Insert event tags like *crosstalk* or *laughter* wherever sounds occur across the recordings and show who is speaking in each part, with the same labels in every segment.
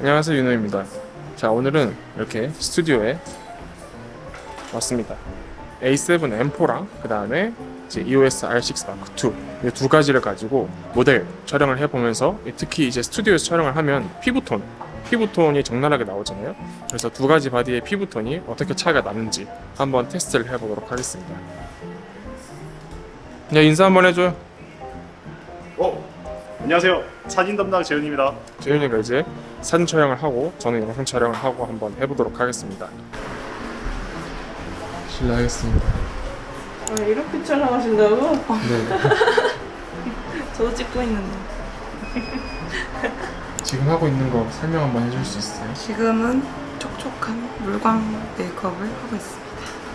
Speaker 1: 안녕하세요 윤호입니다. 자 오늘은 이렇게 스튜디오에 왔습니다. A7 M4랑 그 다음에 EOS R6 Mark II 이 두 가지를 가지고 모델 촬영을 해보면서 특히 이제 스튜디오에서 촬영을 하면 피부톤 피부톤이 적나라하게 나오잖아요. 그래서 두 가지 바디의 피부톤이 어떻게 차이가 나는지 한번 테스트를 해보도록 하겠습니다. 야 인사 한번 해줘요.
Speaker 2: 어, 안녕하세요. 사진 담당 재윤입니다.
Speaker 1: 재윤이가 이제 사진 촬영을 하고 저는 영상 촬영을 하고 한번 해보도록 하겠습니다. 실례하겠습니다.
Speaker 3: 아, 이렇게 촬영하신다고?
Speaker 1: 네. *laughs*
Speaker 3: 저도 찍고 있는데. *laughs*
Speaker 1: 지금 하고 있는 거 설명 한번 해줄 수 있어요?
Speaker 3: 지금은 촉촉한 물광 메이크업을 하고 있습니다.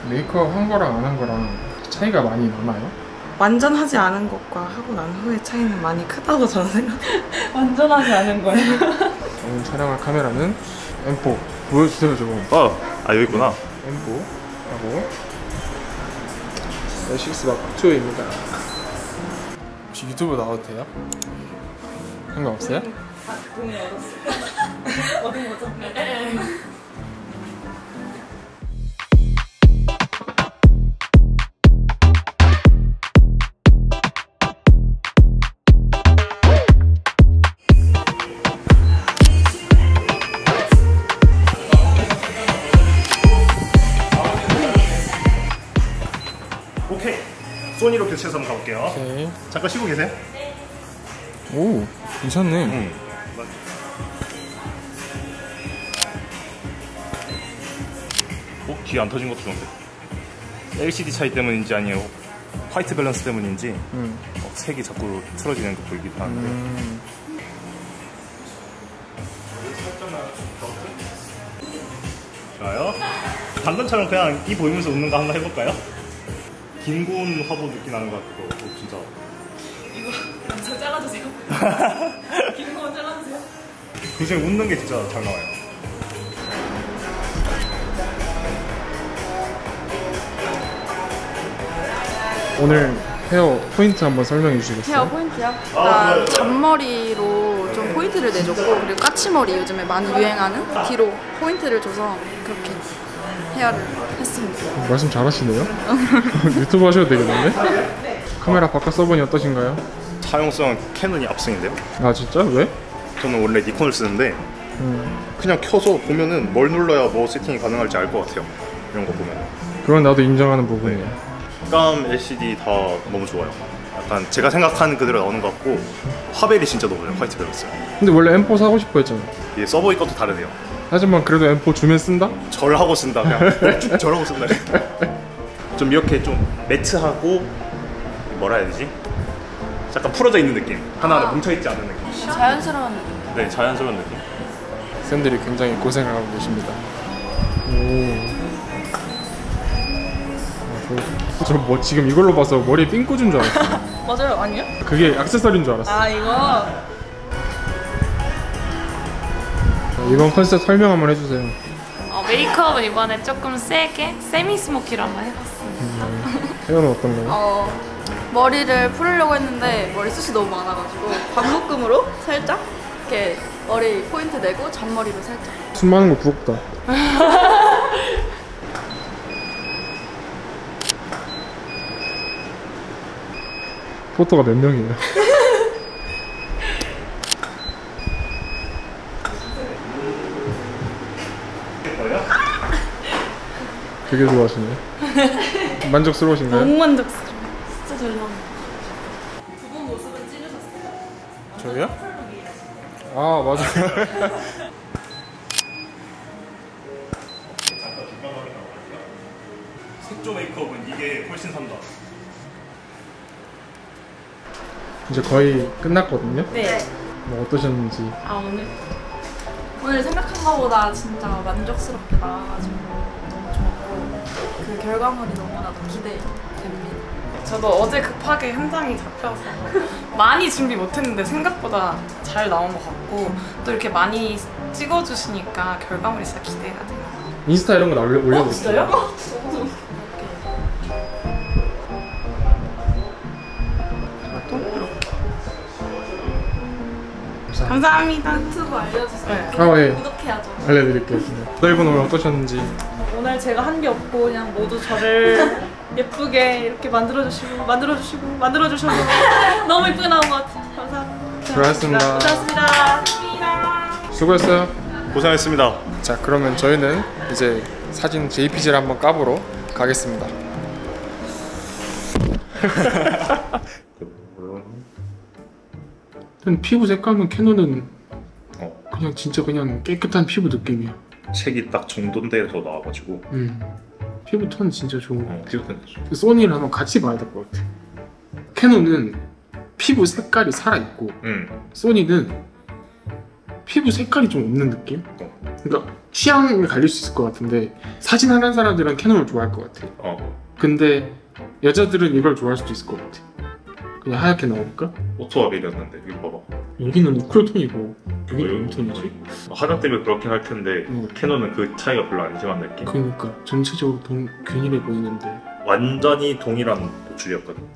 Speaker 1: 메이크업 한 거랑 안 한 거랑 차이가 많이 나나요?
Speaker 3: 완전 하지 않은 것과 하고 난 후의 차이는 많이 크다고 저는 생각해요. *laughs* 완전 하지 않은 거예요?
Speaker 1: 오늘 촬영할 카메라는 M4 보여주세요 조금
Speaker 2: 어, 아 여기 있구나.
Speaker 1: M4 하고 A6 마크 2입니다 혹시 유튜브 나와도 돼요? 상관없어요?
Speaker 3: 돈이 얻었어요. 얻은 거죠?
Speaker 2: 소니로 교체해서 한번 가볼게요.
Speaker 1: 오케이
Speaker 2: 잠깐 쉬고 계세요?
Speaker 1: 오 괜찮네
Speaker 2: 응. 어? 뒤에 안 터진 것도 좋은데. LCD 차이 때문인지 아니면 화이트 밸런스 때문인지
Speaker 1: 음.
Speaker 2: 어, 색이 자꾸 틀어지는 거 보이기도 하는데.
Speaker 1: 음.
Speaker 2: 좋아요. 방금처럼 그냥 이 보이면서 웃는 거 한번 해볼까요? 김고은 화보 느낌 나는 것 같고 어, 진짜
Speaker 3: 저 잘라주세요. *laughs* 김고은 잘라주세요.
Speaker 2: 그 중에 웃는 게 진짜 잘 나와요.
Speaker 1: 오늘 헤어 포인트 한번 설명해 주시겠어요?
Speaker 4: 헤어 포인트요?
Speaker 2: 아,
Speaker 4: 일단 잔머리로 좀 포인트를 내줬고 그리고 까치머리 요즘에 많이 유행하는 뒤로 포인트를 줘서 그렇게 헤어를 했습니다.
Speaker 1: 말씀 잘하시네요 *laughs* 유튜브 하셔도 되겠는데? 카메라 바꿔 써보니 어떠신가요?
Speaker 2: 사용성은 캐논이 압승인데요.
Speaker 1: 아 진짜? 왜? 저는
Speaker 2: 원래 니콘을 쓰는데
Speaker 1: 음,
Speaker 2: 그냥 켜서 보면은 뭘 눌러야 뭐 세팅이 가능할지 알 것 같아요. 이런 거 보면.
Speaker 1: 그건 나도 인정하는 부분이에요
Speaker 2: 색감 LCD 다 너무 좋아요. 약간 제가 생각하는 그대로 나오는 것 같고 화벨이 진짜 너무 좋아요. white balance.
Speaker 1: 근데 원래 M4 사고 싶어 했잖아
Speaker 2: 이게 서버이 것도 다르네요.
Speaker 1: 하지만 그래도 M4 주면 쓴다?
Speaker 2: 절하고 쓴다 그냥 *laughs* 쭉 절하고 쓴다 좀 이렇게 좀 매트하고 뭐라 해야 되지? 약간 풀어져 있는 느낌 하나하나 뭉쳐있지 않은 느낌
Speaker 4: 자연스러운 느낌.
Speaker 2: 네 자연스러운 느낌
Speaker 1: 쌤들이 굉장히 고생을 하고 계십니다 오. 아, 저뭐 지금 이걸로 봐서 머리에 삥 꽂은 줄 알았어 *laughs*
Speaker 3: 맞아요, 아니요?
Speaker 1: 그게 액세서리인 줄 알았어
Speaker 3: 아, 이거.
Speaker 1: 이번 컨셉 설명 한번 해주세요
Speaker 5: 어, 메이크업은 이번에 조금 세게 세미 스모키로 한번 해봤습니다.
Speaker 1: 헤어는 어떤가요?
Speaker 4: 어, 머리를 풀으려고 했는데 머리숱이 너무 많아가지고 반묶음으로 살짝 이렇게 머리 포인트 내고 잔머리로 살짝.
Speaker 1: 숨 많은 거 부럽다 *laughs* 포토가 몇 명이에요? 되게 좋아하시네. 만족스러우신가요?
Speaker 4: 너무 만족스러워. 진짜 잘 나온다.
Speaker 1: 저요? 아 맞아요. *laughs*
Speaker 2: 색조 메이크업은 이게 훨씬 산다
Speaker 1: 이제 거의 끝났거든요.
Speaker 4: 네.
Speaker 1: 뭐 어떠셨는지.
Speaker 4: 아 오늘 오늘 생각한 것보다 진짜 만족스럽게 나와가지고 그 결과물이 너무나도 기대됩니다.
Speaker 3: 저도 어제 급하게 현장이 잡혀서 많이 준비 못했는데 생각보다 잘 나온 것 같고 또 이렇게 많이 찍어주시니까 결과물이 진짜 기대가 돼요.
Speaker 1: 인스타 이런 거 올려 올려드릴게요.
Speaker 3: 감사합니다. 감사합니다.
Speaker 4: 유튜브 알려주세요.
Speaker 1: 아 예.
Speaker 4: 구독해야죠.
Speaker 1: 알려드릴게요. 넓은 오늘 어떠셨는지.
Speaker 6: 제가 한 게 없고 그냥 모두 저를 *laughs* 예쁘게 이렇게 만들어주시고 만들어주시고 만들어주셔서 *laughs* 너무 예쁘게 나온 것 같아요. 감사합니다.
Speaker 1: 수고하셨습니다.
Speaker 6: 고생하셨습니다.
Speaker 1: 수고했어요.
Speaker 2: 고생했습니다.
Speaker 1: 자 그러면 저희는 이제 사진 JPG를 한번 까보러 가겠습니다. 피부 색감은 캐논은
Speaker 2: 어,
Speaker 1: 그냥 진짜 그냥 깨끗한 피부 느낌이야.
Speaker 2: 색이 딱 정돈돼서 나와가지고
Speaker 1: 음. 피부 톤 진짜 좋은 거.
Speaker 2: 어, 피부톤이죠.
Speaker 1: 그 소니를 한번 같이 봐야 될 것 같아. 캐논은 피부 색깔이 살아 있고
Speaker 2: 응.
Speaker 1: 소니는 피부 색깔이 좀 없는 느낌?
Speaker 2: 어.
Speaker 1: 그러니까 취향이 갈릴 수 있을 것 같은데 사진 하는 사람들은 캐논을 좋아할 것 같아.
Speaker 2: 어.
Speaker 1: 근데 여자들은 이걸 좋아할 수도 있을 것 같아. 그냥 하얗게 나오니까
Speaker 2: 오토압이었는데 이거 봐봐.
Speaker 1: 여기는 어, 쿨톤이고
Speaker 2: 어,
Speaker 1: 웜톤이지.
Speaker 2: 화장 때문에 그렇긴 할 텐데
Speaker 1: 음.
Speaker 2: 캐논은 그 차이가 별로 안 심한 느낌.
Speaker 1: 그러니까 전체적으로 동, 균일해 보이는데.
Speaker 2: 완전히 동일한.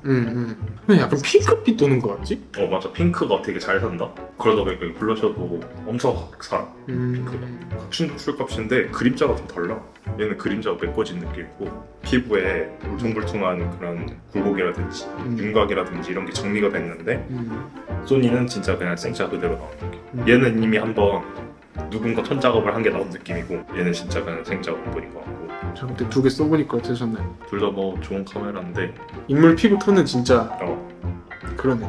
Speaker 1: 응 응. 근데 약간 핑크빛 도는 거 같지?
Speaker 2: 어 맞아 핑크가 되게 잘 산다. 그러다 보니까 이 블러셔도 엄청 확 사.
Speaker 1: 음.
Speaker 2: 값은 노출값인데 그림자가 좀 달라. 얘는 그림자가 메꿔진 느낌이고 피부에 울퉁불퉁한 그런 굴곡이라든지
Speaker 1: 음.
Speaker 2: 윤곽이라든지 이런 게 정리가 됐는데
Speaker 1: 음.
Speaker 2: 소니는 진짜 그냥 생자 그대로 나온 느낌.
Speaker 1: 음.
Speaker 2: 얘는 이미 한번 누군가 톤 작업을 한 게 나온 느낌이고 얘는 진짜 그냥 원본인 것 같고
Speaker 1: 자 그때 두 개 써보니까 어떠셨나요?
Speaker 2: 둘 다 뭐 좋은 카메라인데
Speaker 1: 인물 피부 톤은 진짜
Speaker 2: 어,
Speaker 1: 그러네.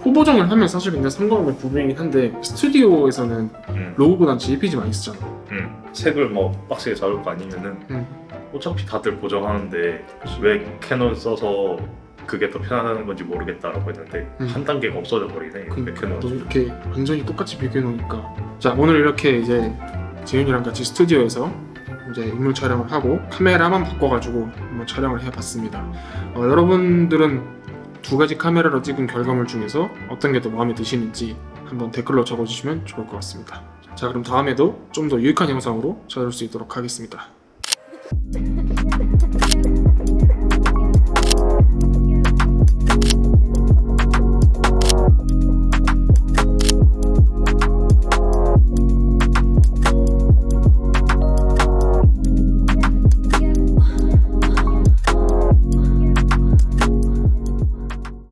Speaker 1: 후보정을 하면 사실 근데 상관없는 부분이긴 한데 스튜디오에서는
Speaker 2: 음,
Speaker 1: 로고보단 JPG 많이 쓰잖아.
Speaker 2: 음. 색을 뭐 빡세게 잡을 거 아니면은
Speaker 1: 음.
Speaker 2: 어차피 다들 보정하는데 왜 캐논 써서 그게 더 편하다는 건지 모르겠다라고 했는데
Speaker 1: 음.
Speaker 2: 한 단계가 없어져 버리네
Speaker 1: 그너 이렇게 완전히 똑같이 비교해 놓으니까 자 오늘 이렇게 이제 재윤이랑 같이 스튜디오에서 이제 인물 촬영을 하고 카메라만 바꿔가지고 한번 촬영을 해봤습니다. 어, 여러분들은 두 가지 카메라로 찍은 결과물 중에서 어떤 게 더 마음에 드시는지 한번 댓글로 적어주시면 좋을 것 같습니다. 자 그럼 다음에도 좀 더 유익한 영상으로 찾아올 수 있도록 하겠습니다. *laughs*